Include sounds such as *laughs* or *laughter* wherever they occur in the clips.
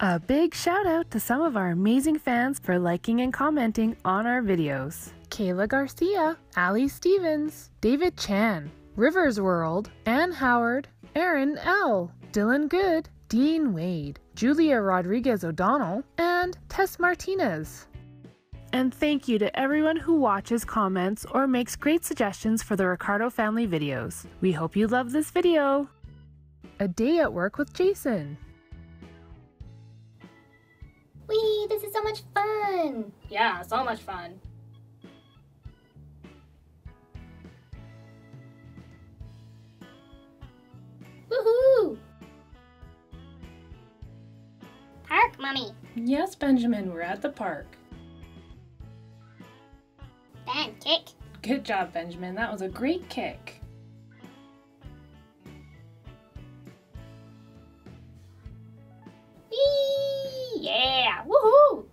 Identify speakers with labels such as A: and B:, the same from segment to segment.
A: A big shout out to some of our amazing fans for liking and commenting on our videos. Kayla Garcia, Ali Stevens, David Chan, Rivers World, Ann Howard, Aaron L., Dylan Good, Dean Wade, Julia Rodriguez O'Donnell, and Tess Martinez. And thank you to everyone who watches, comments, or makes great suggestions for the Ricardo family videos. We hope you love this video. A day at work with Jason.
B: So much fun!
C: Yeah, so much fun.
B: Woohoo! Park, Mommy.
C: Yes, Benjamin, we're at the park.
B: Ben, kick.
C: Good job, Benjamin. That was a great kick.
B: Wee! Yeah! Woohoo!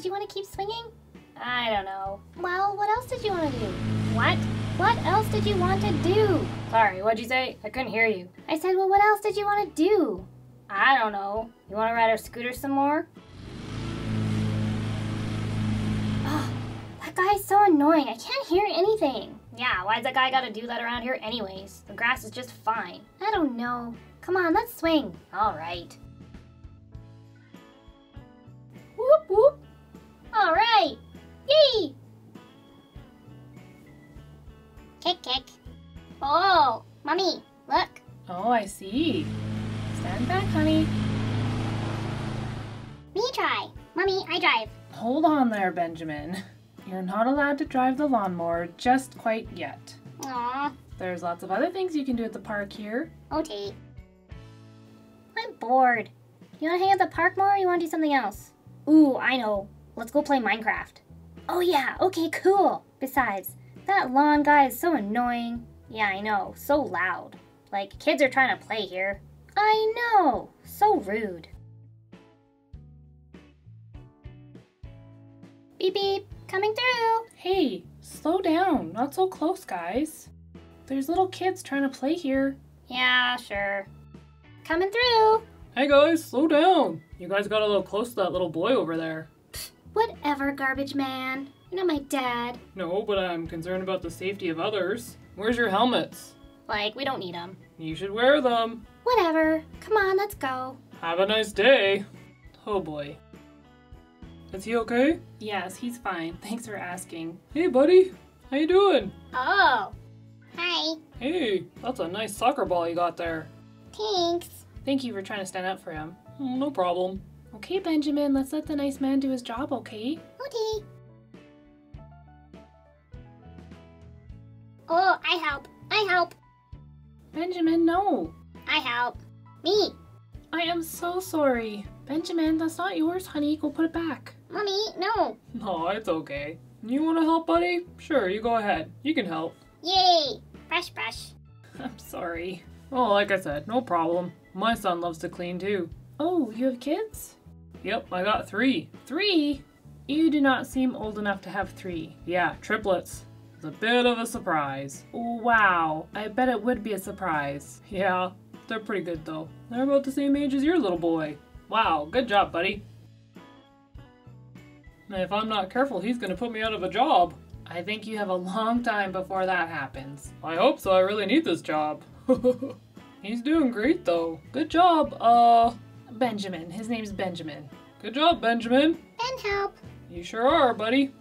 B: Did you want to keep swinging?
C: I don't know.
B: Well, what else did you want to do?
C: What?
B: What else did you want to do?
C: Sorry, what'd you say? I couldn't hear you.
B: I said, well, what else did you want to do?
C: I don't know. You want to ride our scooter some more?
B: Oh, that guy's so annoying. I can't hear anything.
C: Yeah, why's that guy gotta do that around here anyways? The grass is just fine.
B: I don't know. Come on, let's swing.
C: Alright.
B: Whoop All right. Yee! Kick, kick. Oh, mommy, look.
C: Oh, I see. Stand back, honey.
B: Me try. Mommy, I drive.
C: Hold on there, Benjamin. You're not allowed to drive the lawnmower just quite yet.
B: Aw,
C: There's lots of other things you can do at the park here.
B: Oh, okay. I'm bored. You want to hang at the park more or you want to do something else? Ooh, I know. Let's go play Minecraft. Oh, yeah. Okay, cool. Besides, that lawn guy is so annoying. Yeah, I know. So loud. Like, kids are trying to play here. I know. So rude. Beep beep. Coming through.
C: Hey, slow down. Not so close, guys. There's little kids trying to play here.
B: Yeah, sure. Coming through.
C: Hey guys, slow down. You guys got a little close to that little boy over there.
B: Whatever, garbage man. You're not my dad.
C: No, but I'm concerned about the safety of others. Where's your helmets?
B: Like, we don't need them.
C: You should wear them.
B: Whatever. Come on, let's go.
C: Have a nice day. Oh boy. Is he okay? Yes, he's fine. Thanks for asking. Hey buddy, how you doing?
B: Oh. Hi.
C: Hey, that's a nice soccer ball you got there.
B: Thanks.
C: Thank you for trying to stand up for him. Oh, no problem. Okay, Benjamin, let's let the nice man do his job, okay?
B: Okay. Oh, I help. I help.
C: Benjamin, no.
B: I help. Me.
C: I am so sorry. Benjamin, that's not yours, honey. Go put it back.
B: Mommy, no. *laughs*
C: No, it's okay. You want to help, buddy? Sure, you go ahead. You can help.
B: Yay. Brush, brush. *laughs*
C: I'm sorry. Oh, like I said, no problem. My son loves to clean too. Oh, you have kids? Yep, I got three. Three? You do not seem old enough to have three. Yeah, triplets. It's a bit of a surprise. Wow, I bet it would be a surprise. Yeah, they're pretty good though. They're about the same age as your little boy. Wow, good job, buddy. If I'm not careful, he's gonna put me out of a job. I think you have a long time before that happens. I hope so. I really need this job. *laughs* He's doing great though. Good job, uh, Benjamin. His name's Benjamin. Good job, Benjamin.
B: Ben help.
C: You sure are, buddy.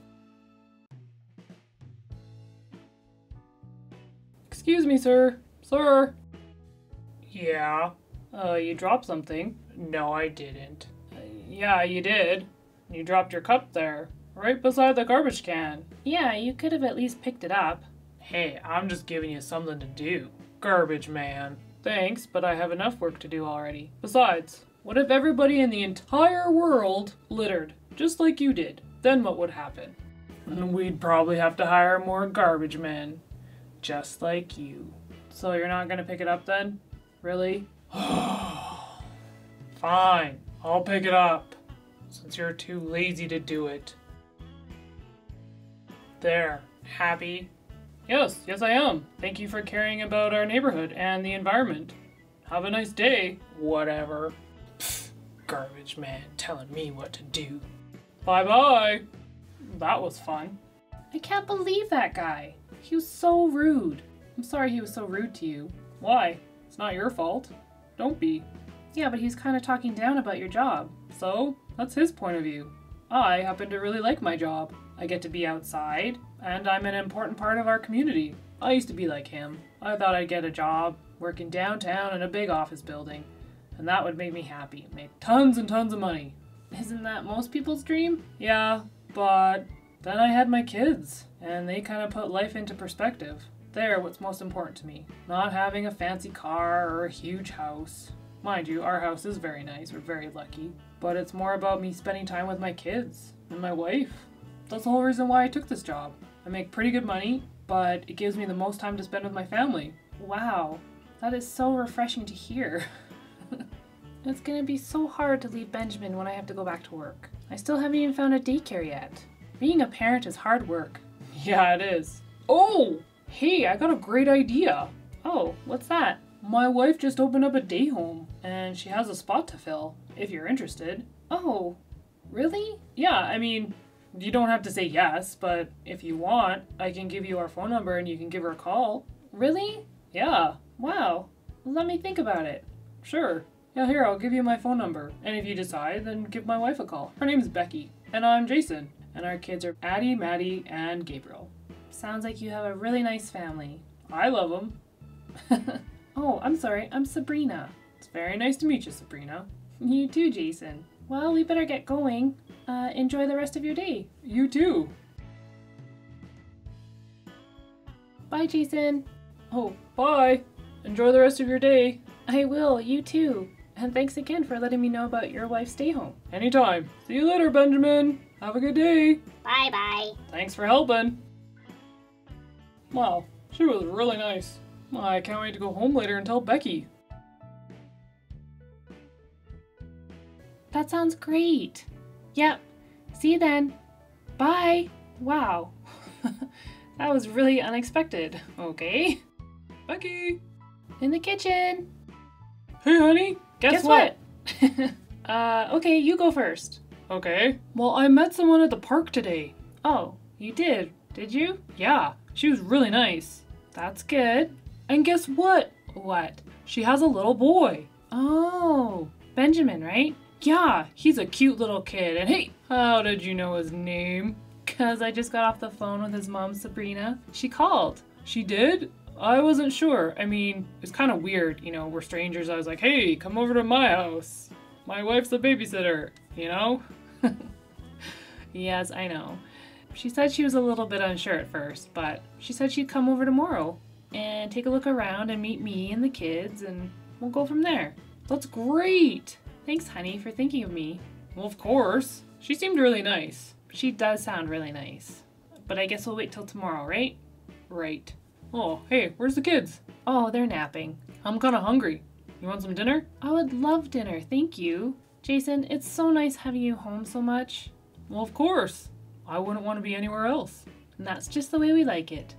C: Excuse me, sir. Sir. Yeah. Uh, you dropped something. No, I didn't. Uh, yeah, you did. You dropped your cup there, right beside the garbage can. Yeah, you could have at least picked it up. Hey, I'm just giving you something to do. Garbage man. Thanks, but I have enough work to do already. Besides, what if everybody in the entire world littered, just like you did? Then what would happen? Mm, we'd probably have to hire more garbage men, just like you. So you're not gonna pick it up then? Really? *gasps* Fine, I'll pick it up, since you're too lazy to do it. There, happy? Yes, yes, I am. Thank you for caring about our neighborhood and the environment. Have a nice day. Whatever. Garbage man telling me what to do. Bye bye. That was fun. I can't believe that guy. He was so rude. I'm sorry he was so rude to you. Why? It's not your fault. Don't be. Yeah, but he's kind of talking down about your job. So, that's his point of view. I happen to really like my job. I get to be outside, and I'm an important part of our community. I used to be like him. I thought I'd get a job working downtown in a big office building, and that would make me happy, make tons and tons of money. Isn't that most people's dream? Yeah, but then I had my kids, and they kind of put life into perspective. They're what's most important to me. Not having a fancy car or a huge house. Mind you, our house is very nice, we're very lucky. But it's more about me spending time with my kids and my wife. That's the whole reason why I took this job. I make pretty good money, but it gives me the most time to spend with my family. Wow, that is so refreshing to hear. *laughs* it's gonna be so hard to leave Benjamin when I have to go back to work. I still haven't even found a daycare yet. Being a parent is hard work. *laughs* Yeah, it is. Oh! Hey, I got a great idea. Oh, what's that? My wife just opened up a day home, and she has a spot to fill, if you're interested. Oh, really? Yeah, I mean, you don't have to say yes, but if you want, I can give you our phone number and you can give her a call. Really? Yeah. Wow. Let me think about it. Sure. Yeah, here, I'll give you my phone number. And if you decide, then give my wife a call. Her name's Becky. And I'm Jason. And our kids are Addie, Maddie, and Gabriel. Sounds like you have a really nice family. I love them. *laughs* oh, I'm sorry, I'm Sabrina. It's very nice to meet you, Sabrina. *laughs* You too, Jason. Well, we better get going. Uh, enjoy the rest of your day. You too. Bye, Jason. Oh, bye. Enjoy the rest of your day. I will, you too. And thanks again for letting me know about your wife's day home. Anytime. See you later, Benjamin. Have a good day.
B: Bye bye.
C: Thanks for helping. Wow, she was really nice. I can't wait to go home later and tell Becky. That sounds great. Yep. See you then. Bye. Wow. *laughs* that was really unexpected. Okay. Becky. In the kitchen. Hey, honey. Guess,
A: Guess
C: what? *laughs* uh, okay, you go first. Okay. Well, I met someone at the park today. Oh, you did? Did you? Yeah. She was really nice. That's good. And guess what? What? She has a little boy. Oh, Benjamin, right? Yeah, he's a cute little kid. And hey, how did you know his name? Because I just got off the phone with his mom, Sabrina. She called. She did? I wasn't sure. I mean, it's kind of weird, you know, we're strangers. I was like, hey, come over to my house. My wife's a babysitter, you know? *laughs* yes, I know. She said she was a little bit unsure at first, but she said she'd come over tomorrow and take a look around and meet me and the kids, and we'll go from there. That's great! Thanks, honey, for thinking of me. Well, of course. She seemed really nice. She does sound really nice. But I guess we'll wait till tomorrow, right? Right. Oh, hey, where's the kids? Oh, they're napping. I'm kinda hungry. You want some dinner? I would love dinner, thank you. Jason, it's so nice having you home so much. Well, of course. I wouldn't want to be anywhere else. And that's just the way we like it.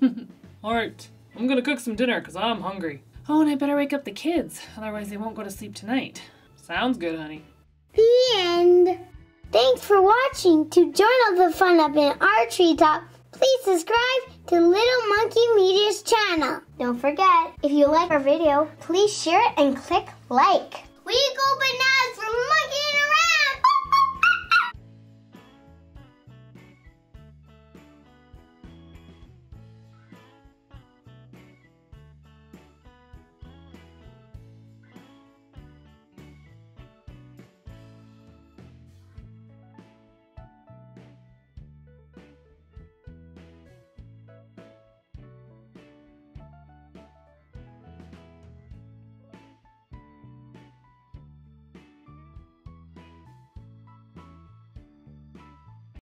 C: *laughs* Alright, I'm gonna cook some dinner because I'm hungry. Oh, and I better wake up the kids, otherwise they won't go to sleep tonight. Sounds good, honey.
D: The end. Thanks for watching. To join all the fun up in our treetop, please subscribe to Little Monkey Media's channel. Don't forget, if you like our video, please share it and click like. We go bananas for Monkey